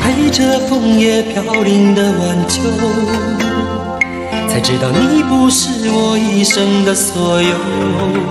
陪着枫叶飘零的晚秋才知道你不是我一生的所有。